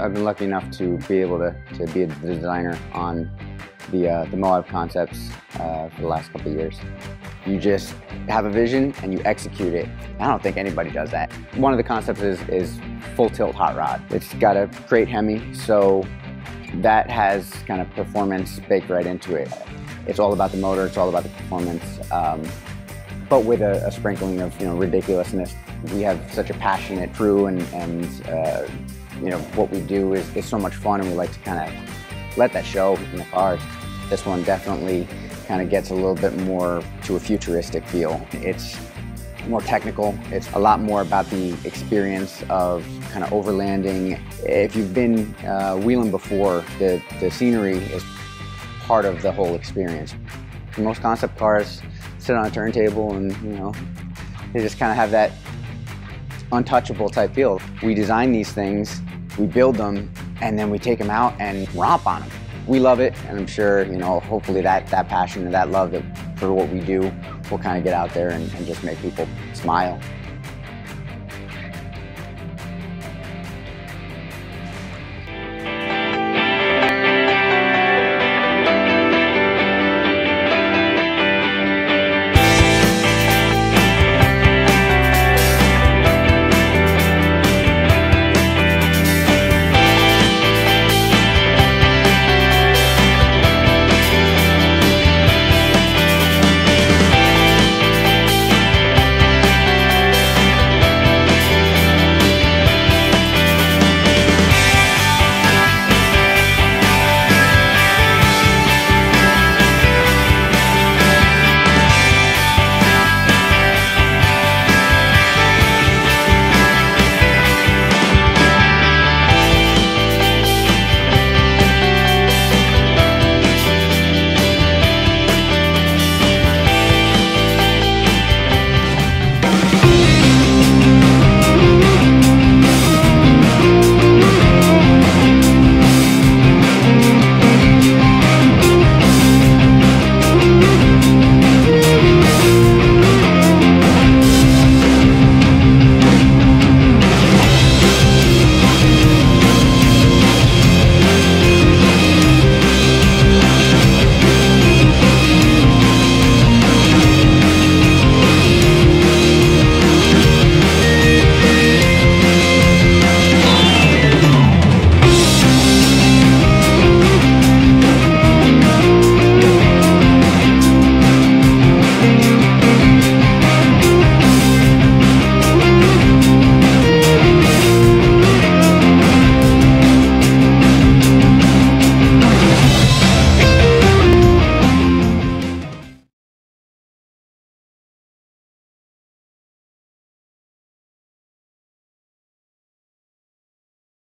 I've been lucky enough to be able to, to be the designer on the, uh, the Moab concepts uh, for the last couple of years. You just have a vision and you execute it. I don't think anybody does that. One of the concepts is, is full tilt hot rod. It's got a great Hemi, so that has kind of performance baked right into it. It's all about the motor, it's all about the performance, um, but with a, a, sprinkling of you know ridiculousness. We have such a passionate crew, and, and uh, you know what we do is, is so much fun, and we like to kind of let that show in the cars. This one definitely kind of gets a little bit more to a futuristic feel. It's more technical. It's a lot more about the experience of kind of overlanding. If you've been uh, wheeling before, the, the scenery is part of the whole experience. Most concept cars sit on a turntable and, you know, they just kind of have that untouchable type feel. We design these things, we build them, and then we take them out and romp on them. We love it, and I'm sure, you know, hopefully that, that passion and that love that, for what we do will kind of get out there and, and just make people smile.